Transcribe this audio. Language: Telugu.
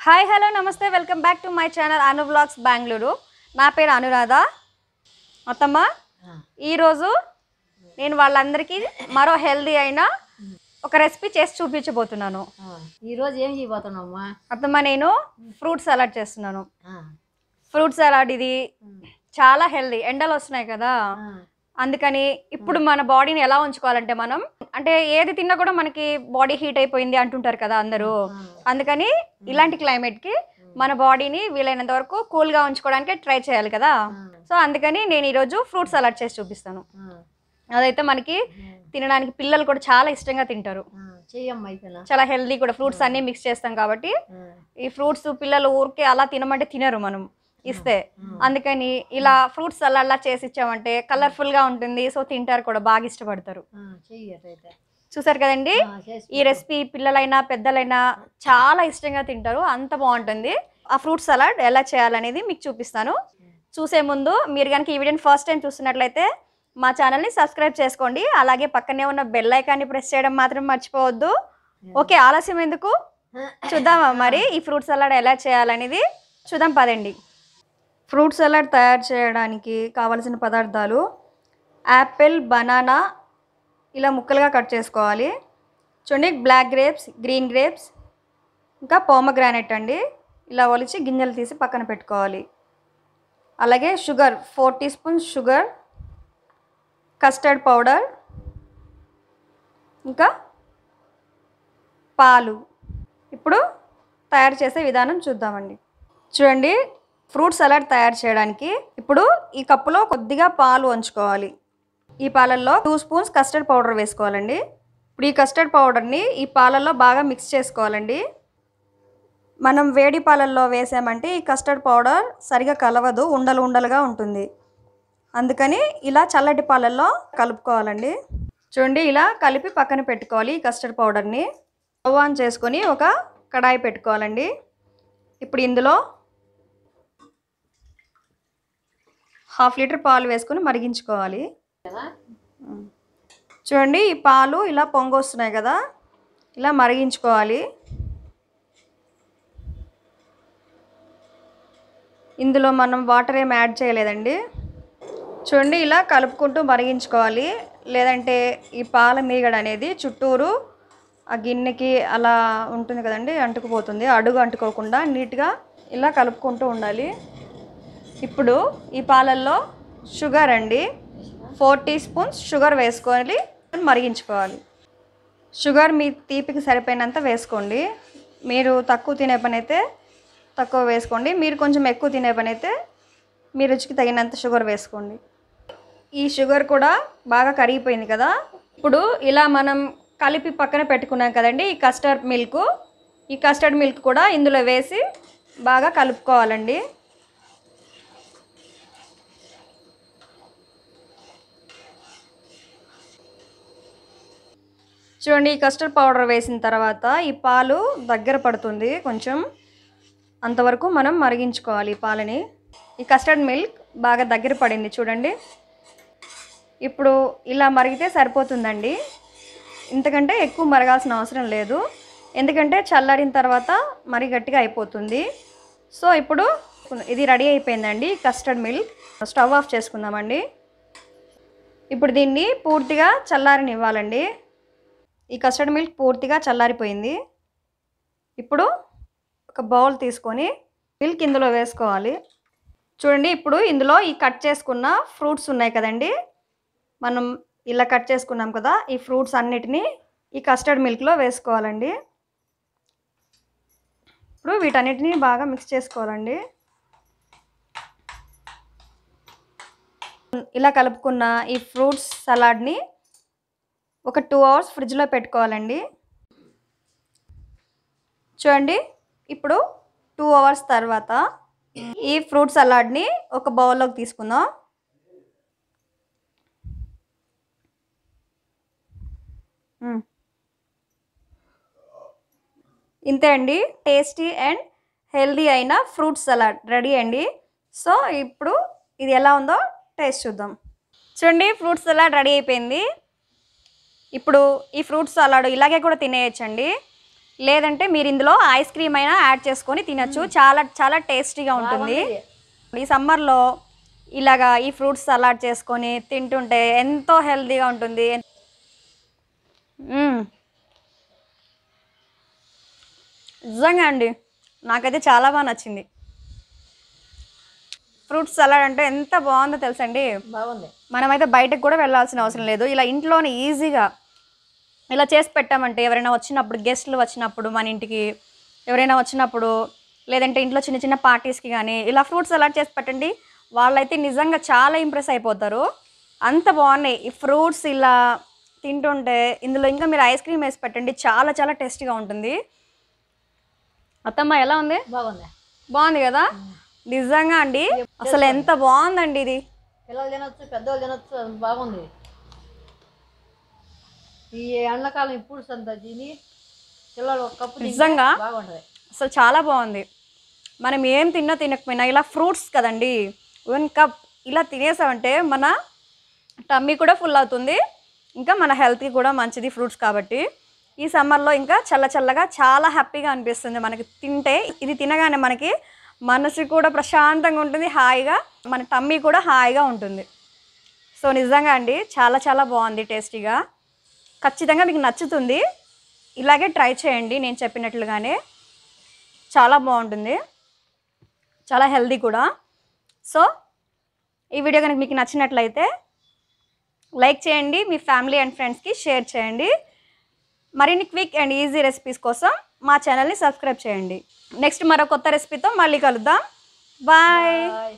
హాయ్ హలో నమస్తే welcome back to my channel Anu blogs Bengaluru నా పేరు అనురాధ. అత్తమ్మ ఈరోజు నేను వాళ్ళందరికీ మరో హెల్దీ అయిన ఒక రెసిపీ చేసి చూపించబోతున్నాను. ఈరోజు ఏం చేయబోతున్నామ్మా అత్తమ్మ నేను ఫ్రూట్ సలాడ్ చేస్తున్నాను. ఫ్రూట్ సలాడ్ ఇది చాలా హెల్దీ ఎండలు వస్తున్నాయి కదా. అందుకని ఇప్పుడు మన బాడీని ఎలా ఉంచుకోవాలంటే మనం అంటే ఏది తిన్నా కూడా మనకి బాడీ హీట్ అయిపోయింది అంటుంటారు కదా అందరూ. అందుకని ఇలాంటి క్లైమేట్కి మన బాడీని వీలైనంత వరకు కూల్గా ఉంచుకోవడానికి ట్రై చేయాలి కదా. సో అందుకని నేను ఈరోజు ఫ్రూట్ సలాడ్ చేసి చూపిస్తాను. అదైతే మనకి తినడానికి పిల్లలు కూడా చాలా ఇష్టంగా తింటారు. చాలా హెల్దీ కూడా ఫ్రూట్స్ అన్ని మిక్స్ చేస్తాం కాబట్టి ఈ ఫ్రూట్స్ పిల్లలు ఊరికే అలా తినమంటే తినరు మనం. ఇస్తే. అందుకని ఇలా ఫ్రూట్స్ సలాడ్లా చేసి ఇచ్చామంటే కలర్ఫుల్గా ఉంటుంది. సో తింటారు కూడా బాగా ఇష్టపడతారు. చూసారు కదండి? ఈ రెసిపీ పిల్లలైనా పెద్దలైనా చాలా ఇష్టంగా తింటారు. అంత బాగుంటుంది. ఆ ఫ్రూట్ సలాడ్ ఎలా చేయాలనేది మీకు చూపిస్తాను. చూసే ముందు మీరు కనుక ఈ వీడియోని ఫస్ట్ టైం చూస్తున్నట్లయితే మా ఛానల్ని సబ్స్క్రైబ్ చేసుకోండి. అలాగే పక్కనే ఉన్న బెల్ ఐకాన్ని ప్రెస్ చేయడం మాత్రం మర్చిపోవద్దు. ఓకే ఆలస్యం ఎందుకు? చూద్దామా మరి ఈ ఫ్రూట్ సలాడ్ ఎలా చేయాలనేది? చూద్దాం పదండి. ఫ్రూట్ సలాడ్ తయారు చేయడానికి కావలసిన పదార్థాలు యాపిల్ బనానా ఇలా ముక్కలుగా కట్ చేసుకోవాలి. చూడండి బ్లాక్ గ్రేప్స్ గ్రీన్ గ్రేప్స్ ఇంకా పోమగ్రానైట్ అండి. ఇలా ఒలిచి గింజలు తీసి పక్కన పెట్టుకోవాలి. అలాగే sugar four teaspoons sugar custard powder ఇంకా పాలు. ఇప్పుడు తయారు చేసే విధానం చూద్దామండి. చూడండి ఫ్రూట్ సలాడ్ తయారు చేయడానికి ఇప్పుడు ఈ కప్పులో కొద్దిగా పాలు వంచుకోవాలి ఈ పాలల్లో టూ స్పూన్స్ కస్టర్డ్ పౌడర్ వేసుకోవాలండి. ఇప్పుడు ఈ కస్టర్డ్ పౌడర్ని ఈ పాలల్లో బాగా మిక్స్ చేసుకోవాలండి. మనం వేడి పాలల్లో వేసామంటే ఈ కస్టర్డ్ పౌడర్ సరిగా కలవదు ఉండలు ఉండలుగా ఉంటుంది. అందుకని ఇలా చల్లటి పాలల్లో కలుపుకోవాలండి. చూడండి ఇలా కలిపి పక్కన పెట్టుకోవాలి ఈ కస్టర్డ్ పౌడర్ని. స్టవ్ ఆన్ చేసుకొని ఒక కడాయి పెట్టుకోవాలండి. ఇప్పుడు ఇందులో హాఫ్ లీటర్ పాలు వేసుకొని మరిగించుకోవాలి. చూడండి ఈ పాలు ఇలా పొంగొస్తున్నాయి కదా. ఇలా మరిగించుకోవాలి. ఇందులో మనం వాటర్ ఏం యాడ్ చేయలేదండి. చూడండి ఇలా కలుపుకుంటూ మరిగించుకోవాలి. లేదంటే ఈ పాల మీగడ అనేది చుట్టూరు ఆ గిన్నెకి అలా ఉంటుంది కదండి అంటుకుపోతుంది. అడుగు అంటుకోకుండా నీట్గా ఇలా కలుపుకుంటూ ఉండాలి. ఇప్పుడు ఈ పాలల్లో షుగర్ అండి. ఫోర్ టీ స్పూన్స్ షుగర్ వేసుకొని మరిగించుకోవాలి. షుగర్ మీ తీపికి సరిపోయినంత వేసుకోండి. మీరు తక్కువ తినే పని అయితే తక్కువ వేసుకోండి. మీరు కొంచెం ఎక్కువ తినే పని అయితే మీ రుచికి తగినంత షుగర్ వేసుకోండి. ఈ షుగర్ కూడా బాగా కరిగిపోయింది కదా. ఇప్పుడు ఇలా మనం కలిపి పక్కన పెట్టుకున్నాం కదండి ఈ కస్టర్డ్ మిల్క్. ఈ కస్టర్డ్ మిల్క్ కూడా ఇందులో వేసి బాగా కలుపుకోవాలండి. చూడండి ఈ కస్టర్డ్ పౌడర్ వేసిన తర్వాత ఈ పాలు దగ్గర పడుతుంది. కొంచెం అంతవరకు మనం మరిగించుకోవాలి ఈ పాలని. ఈ కస్టర్డ్ మిల్క్ బాగా దగ్గర పడింది చూడండి. ఇప్పుడు ఇలా మరిగితే సరిపోతుందండి. ఇంతకంటే ఎక్కువ మరగాల్సిన అవసరం లేదు. ఎందుకంటే చల్లారిన తర్వాత మరి గట్టిగా అయిపోతుంది. సో ఇప్పుడు ఇది రెడీ అయిపోయిందండి కస్టర్డ్ మిల్క్ స్టవ్ ఆఫ్ చేసుకుందామండి. ఇప్పుడు దీన్ని పూర్తిగా చల్లారనివ్వాలండి. ఈ కస్టర్డ్ మిల్క్ పూర్తిగా చల్లారిపోయింది. ఇప్పుడు ఒక బౌల్ తీసుకొని మిల్క్ ఇందులో వేసుకోవాలి. చూడండి ఇప్పుడు ఇందులో ఈ కట్ చేసుకున్న ఫ్రూట్స్ ఉన్నాయి కదండి. మనం ఇలా కట్ చేసుకున్నాం కదా ఈ ఫ్రూట్స్ అన్నిటినీ ఈ కస్టర్డ్ మిల్క్లో వేసుకోవాలండి. ఇప్పుడు వీటన్నిటిని బాగా మిక్స్ చేసుకోవాలండి. ఇలా కలుపుకున్న ఈ ఫ్రూట్స్ సలాడ్ని ఒక టూ అవర్స్ ఫ్రిడ్జ్లో పెట్టుకోవాలండి. చూడండి ఇప్పుడు టూ అవర్స్ తర్వాత ఈ ఫ్రూట్ సలాడ్ని ఒక బౌల్లోకి తీసుకుందాం. ఇంతే అండి టేస్టీ అండ్ హెల్దీ అయిన ఫ్రూట్ సలాడ్ రెడీ అండి. సో ఇప్పుడు ఇది ఎలా ఉందో టేస్ట్ చూద్దాం. చూడండి ఫ్రూట్ సలాడ్ రెడీ అయిపోయింది. ఇప్పుడు ఈ ఫ్రూట్ సలాడ్ ఇలాగే కూడా తినేయచ్చండి. లేదంటే మీరు ఇందులో ఐస్ క్రీమ్ అయినా యాడ్ చేసుకొని తినచ్చు. చాలా చాలా టేస్టీగా ఉంటుంది. ఈ సమ్మర్లో ఇలాగా ఈ ఫ్రూట్స్ సలాడ్ చేసుకొని తింటుంటే ఎంతో హెల్తీగా ఉంటుంది. నిజంగా అండి నాకైతే చాలా బాగా నచ్చింది. ఫ్రూట్స్ సలాడ్ అంటే ఎంత బాగుందో తెలుసండి. బాగుంది. మనమైతే బయటకు కూడా వెళ్ళాల్సిన అవసరం లేదు. ఇలా ఇంట్లోనే ఈజీగా ఇలా చేసి పెట్టామంటే ఎవరైనా వచ్చినప్పుడు గెస్ట్లు వచ్చినప్పుడు మన ఇంటికి ఎవరైనా వచ్చినప్పుడు లేదంటే ఇంట్లో చిన్న చిన్న పార్టీస్కి కానీ ఇలా ఫ్రూట్స్ సలాడ్ చేసి పెట్టండి. వాళ్ళైతే నిజంగా చాలా ఇంప్రెస్ అయిపోతారు. అంత బాగున్నాయి. ఈ ఫ్రూట్స్ ఇలా తింటుంటే ఇందులో ఇంకా మీరు ఐస్ క్రీమ్ వేసి పెట్టండి. చాలా చాలా టేస్టీగా ఉంటుంది. అత్తమ్మ ఎలా ఉంది? బాగుంది. బాగుంది కదా? నిజంగా అండి? అసలు ఎంత బాగుందండి ఇది? పిల్లలు తినొచ్చు పెద్దవాళ్ళు తినొచ్చు బాగుంది. ఈ ఎండాకాలం ఇప్పుడు అంతా తిని పిల్లలు ఒక కప్పు నిజంగా? బాగుంటది. అసలు చాలా బాగుంది. మనం ఏం తిన్నా తినకపోయినా ఇలా ఫ్రూట్స్ కదండి వన్ కప్ ఇలా తినేసామంటే మన టమ్మీ కూడా ఫుల్ అవుతుంది. ఇంకా మన హెల్త్కి కూడా మంచిది ఫ్రూట్స్ కాబట్టి. ఈ సమ్మర్లో ఇంకా చల్ల చల్లగా చాలా హ్యాపీగా అనిపిస్తుంది మనకి. తింటే ఇది తినగానే మనకి మనసు కూడా ప్రశాంతంగా ఉంటుంది హాయిగా మన టమ్మీ కూడా హాయిగా ఉంటుంది. సో నిజంగా అండి చాలా చాలా బాగుంది టేస్టీగా. ఖచ్చితంగా మీకు నచ్చుతుంది. ఇలాగే ట్రై చేయండి నేను చెప్పినట్లుగానే. చాలా బాగుంటుంది. చాలా హెల్దీ కూడా. సో ఈ వీడియో కనుక మీకు నచ్చినట్లయితే లైక్ చేయండి మీ ఫ్యామిలీ అండ్ ఫ్రెండ్స్కి షేర్ చేయండి. మరిన్ని క్విక్ అండ్ ఈజీ రెసిపీస్ కోసం మా ఛానల్ని సబ్స్క్రైబ్ చేయండి. నెక్స్ట్ మరో కొత్త రెసిపీతో మళ్ళీ కలుద్దాం. బాయ్